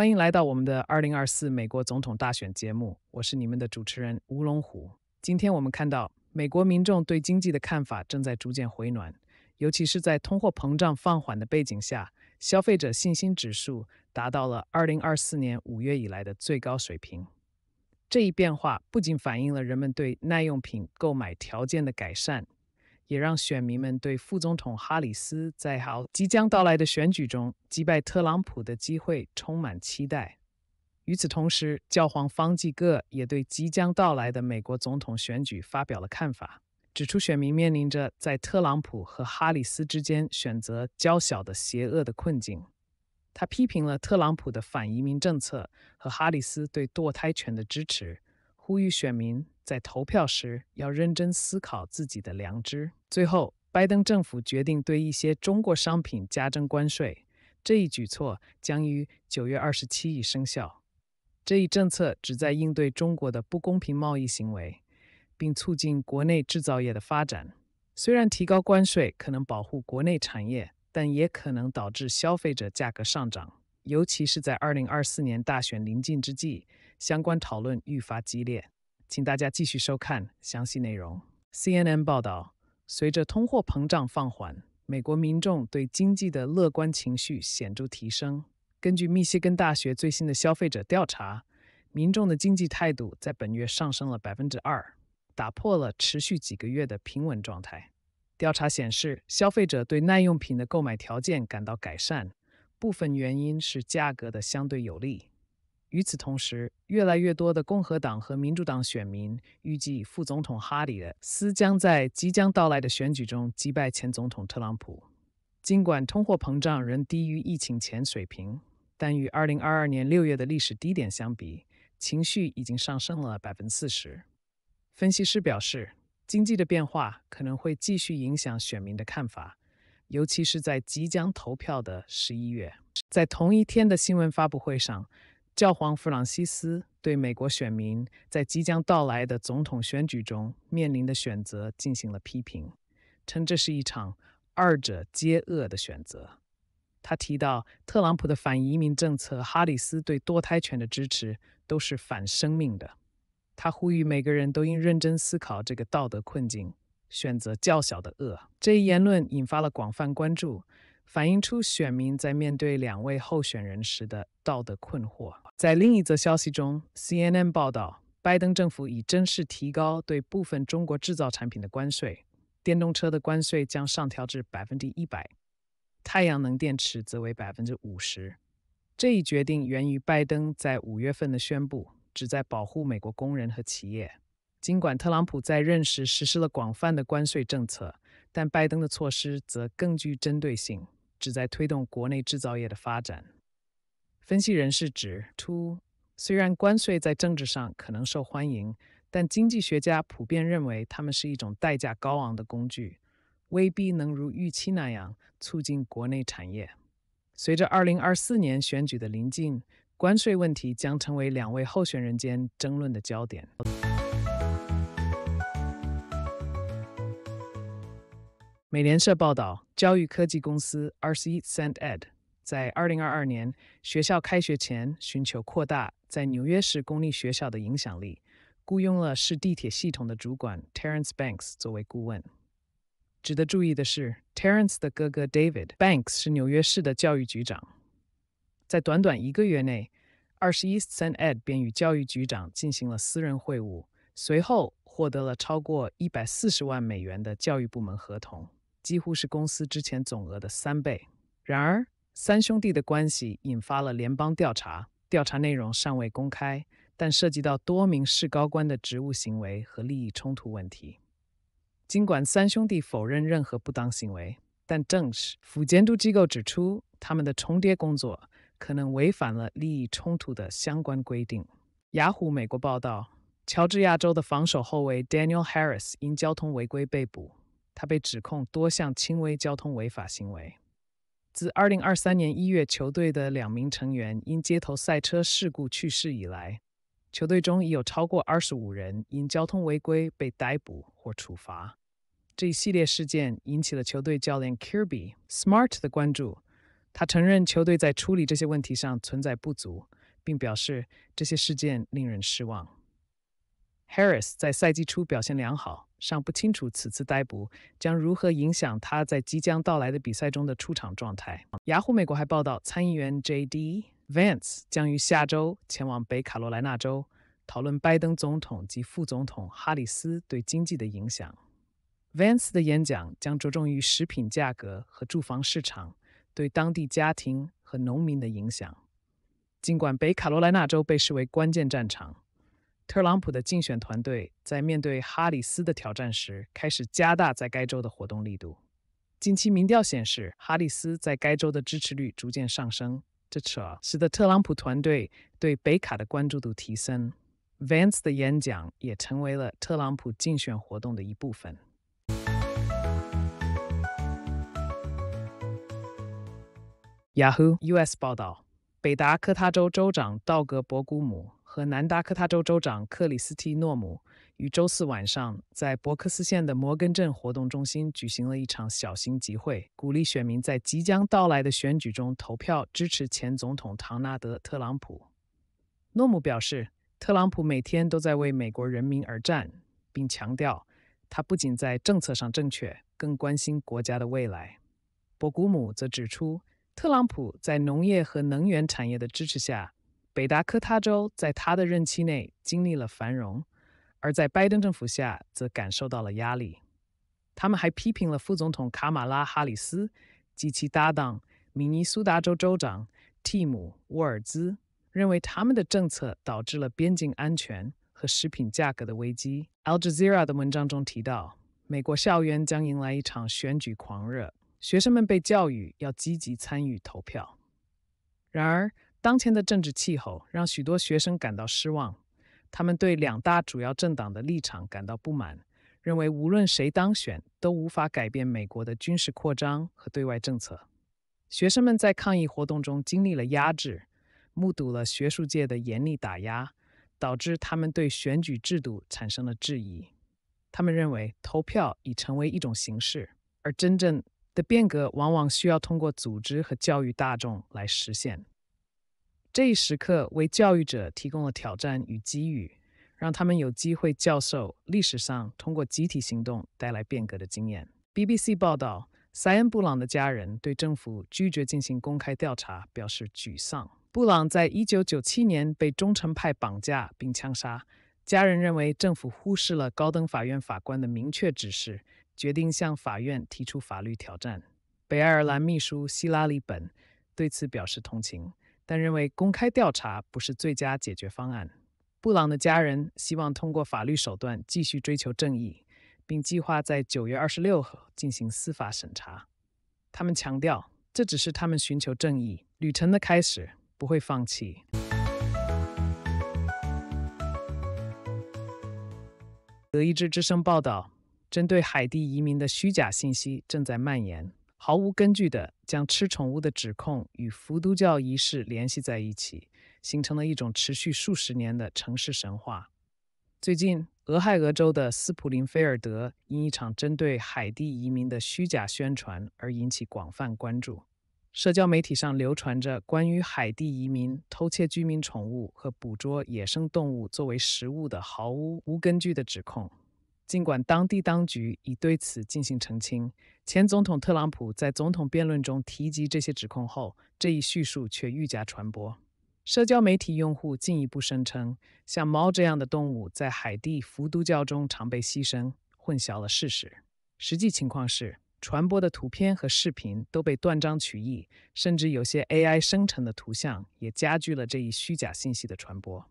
欢迎来到我们的二零二四美国总统大选节目，我是你们的主持人吴龙虎。今天我们看到美国民众对经济的看法正在逐渐回暖，尤其是在通货膨胀放缓的背景下，消费者信心指数达到了二零二四年五月以来的最高水平。这一变化不仅反映了人们对耐用品购买条件的改善。也让选民们对副总统哈里斯在好即将到来的选举中击败特朗普的机会充满期待。与此同时，教皇方济各也对即将到来的美国总统选举发表了看法，指出选民面临着在特朗普和哈里斯之间选择较小的邪恶的困境。他批评了特朗普的反移民政策和哈里斯对堕胎权的支持。呼吁选民在投票时要认真思考自己的良知。最后，拜登政府决定对一些中国商品加征关税，这一举措将于九月二十七日生效。这一政策旨在应对中国的不公平贸易行为，并促进国内制造业的发展。虽然提高关税可能保护国内产业，但也可能导致消费者价格上涨。尤其是在二零二四年大选临近之际，相关讨论愈发激烈。请大家继续收看详细内容。CNN 报道，随着通货膨胀放缓，美国民众对经济的乐观情绪显著提升。根据密歇根大学最新的消费者调查，民众的经济态度在本月上升了百分之二，打破了持续几个月的平稳状态。调查显示，消费者对耐用品的购买条件感到改善。部分原因是价格的相对有利。与此同时，越来越多的共和党和民主党选民预计副总统哈里斯将在即将到来的选举中击败前总统特朗普。尽管通货膨胀仍低于疫情前水平，但与2022年6月的历史低点相比，情绪已经上升了百分之四十。分析师表示，经济的变化可能会继续影响选民的看法。尤其是在即将投票的十一月，在同一天的新闻发布会上，教皇弗朗西斯对美国选民在即将到来的总统选举中面临的选择进行了批评，称这是一场二者皆恶的选择。他提到，特朗普的反移民政策、哈里斯对堕胎权的支持都是反生命的。他呼吁每个人都应认真思考这个道德困境。选择较小的恶，这一言论引发了广泛关注，反映出选民在面对两位候选人时的道德困惑。在另一则消息中，CNN 报道，拜登政府已正式提高对部分中国制造产品的关税，电动车的关税将上调至百分之一百，太阳能电池则为百分之五十。这一决定源于拜登在五月份的宣布，旨在保护美国工人和企业。尽管特朗普在任时实施了广泛的关税政策，但拜登的措施则更具针对性，旨在推动国内制造业的发展。分析人士指出，虽然关税在政治上可能受欢迎，但经济学家普遍认为它们是一种代价高昂的工具，未必能如预期那样促进国内产业。随着2024年选举的临近，关税问题将成为两位候选人间争论的焦点。美联社报道，教育科技公司 RC Sent Ed 在2022年学校开学前寻求扩大在纽约市公立学校的影响力，雇佣了市地铁系统的主管 Terence Banks 作为顾问。值得注意的是，Terence 的哥哥 David Banks 是纽约市的教育局长。在短短一个月内，RC Sent Ed 便与教育局长进行了私人会晤，随后获得了超过140万美元的教育部门合同。几乎是公司之前总额的三倍。然而，三兄弟的关系引发了联邦调查，调查内容尚未公开，但涉及到多名市高官的职务行为和利益冲突问题。尽管三兄弟否认任何不当行为，但正是府监督机构指出，他们的重叠工作可能违反了利益冲突的相关规定。雅虎美国报道，乔治亚州的防守后卫 Daniel Harris 因交通违规被捕。他被指控多项轻微交通违法行为。自2023年1月球队的两名成员因街头赛车事故去世以来，球队中已有超过25人因交通违规被逮捕或处罚。这一系列事件引起了球队教练 Kirby Smart 的关注，他承认球队在处理这些问题上存在不足，并表示这些事件令人失望。Harris 在赛季初表现良好，尚不清楚此次逮捕将如何影响他在即将到来的比赛中的出场状态。雅虎美国还报道，参议员 J.D. Vance 将于下周前往北卡罗来纳州，讨论拜登总统及副总统哈里斯对经济的影响。Vance 的演讲将着重于食品价格和住房市场对当地家庭和农民的影响。尽管北卡罗来纳州被视为关键战场，特朗普的竞选团队在面对哈里斯的挑战时，开始加大在该州的活动力度。近期民调显示，哈里斯在该州的支持率逐渐上升，这使得特朗普团队对北卡的关注度提升。Vance 的演讲也成为了特朗普竞选活动的一部分。Yahoo US 报道，北达科他州州长道格·博古姆和南达科他州州长克里斯蒂诺姆于周四晚上在伯克斯县的摩根镇活动中心举行了一场小型集会，鼓励选民在即将到来的选举中投票支持前总统唐纳德·特朗普。诺姆表示，特朗普每天都在为美国人民而战，并强调他不仅在政策上正确，更关心国家的未来。博古姆则指出。特朗普在农业和能源产业的支持下，北达科他州在他的任期内经历了繁荣，而在拜登政府下则感受到了压力。他们还批评了副总统卡马拉·哈里斯及其搭档明尼苏达州州长蒂姆·沃尔兹，认为他们的政策导致了边境安全和食品价格的危机。Al Jazeera 的文章中提到，美国校园将迎来一场选举狂热。学生们被教育要积极参与投票。然而，当前的政治气候让许多学生感到失望。他们对两大主要政党的立场感到不满，认为无论谁当选，都无法改变美国的军事扩张和对外政策。学生们在抗议活动中经历了压制，目睹了学术界的严厉打压，导致他们对选举制度产生了质疑。他们认为投票已成为一种形式，而真正。的变革往往需要通过组织和教育大众来实现。这一时刻为教育者提供了挑战与机遇，让他们有机会教授历史上通过集体行动带来变革的经验。BBC 报道，塞恩·布朗的家人对政府拒绝进行公开调查表示沮丧。布朗在一九九七年被忠诚派绑架并枪杀，家人认为政府忽视了高等法院法官的明确指示。决定向法院提出法律挑战。北爱尔兰秘书希拉里本对此表示同情，但认为公开调查不是最佳解决方案。布朗的家人希望通过法律手段继续追求正义，并计划在九月二十六号进行司法审查。他们强调，这只是他们寻求正义旅程的开始，不会放弃。德意志之声报道。针对海地移民的虚假信息正在蔓延，毫无根据地将吃宠物的指控与伏都教仪式联系在一起，形成了一种持续数十年的城市神话。最近，俄亥俄州的斯普林菲尔德因一场针对海地移民的虚假宣传而引起广泛关注。社交媒体上流传着关于海地移民偷窃居民宠物和捕捉野生动物作为食物的毫无无根据的指控。尽管当地当局已对此进行澄清，前总统特朗普在总统辩论中提及这些指控后，这一叙述却愈加传播。社交媒体用户进一步声称，像猫这样的动物在海地伏都教中常被牺牲，混淆了事实。实际情况是，传播的图片和视频都被断章取义，甚至有些 AI 生成的图像也加剧了这一虚假信息的传播。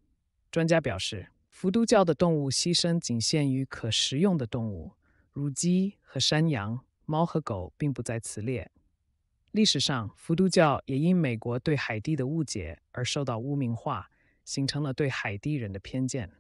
专家表示。伏都教的动物牺牲仅限于可食用的动物，如鸡和山羊，猫和狗并不在此列。历史上，伏都教也因美国对海地的误解而受到污名化，形成了对海地人的偏见。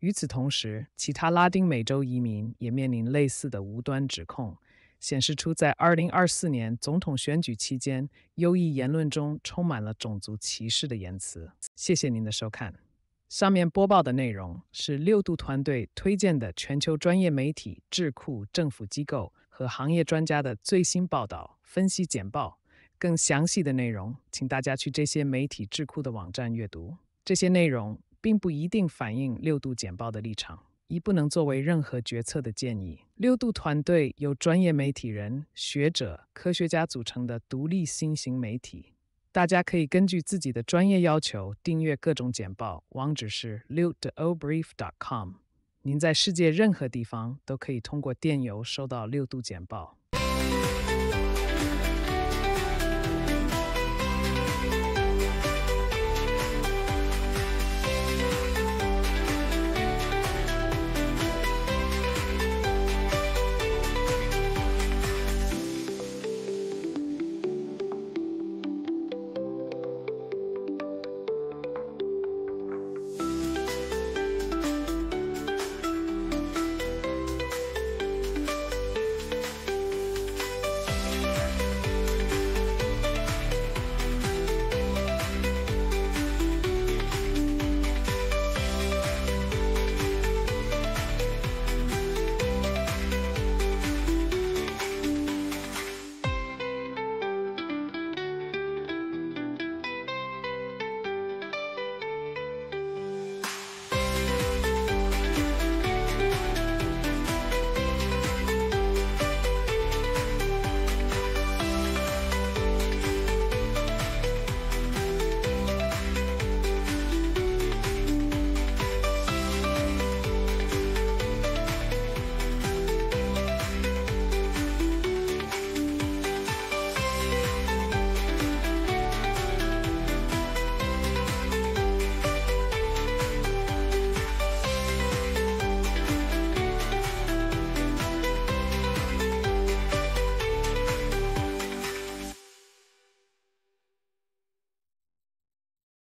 与此同时，其他拉丁美洲移民也面临类似的无端指控，显示出在2024年总统选举期间，优异言论中充满了种族歧视的言辞。谢谢您的收看。上面播报的内容是六度团队推荐的全球专业媒体、智库、政府机构和行业专家的最新报道、分析简报，更详细的内容，请大家去这些媒体智库的网站阅读。这些内容并不一定反映六度简报的立场，亦不能作为任何决策的建议。六度团队由专业媒体人、学者、科学家组成的独立新型媒体。大家可以根据自己的专业要求订阅各种简报，网址是 liutobrief.com。您在世界任何地方都可以通过电邮收到六度简报。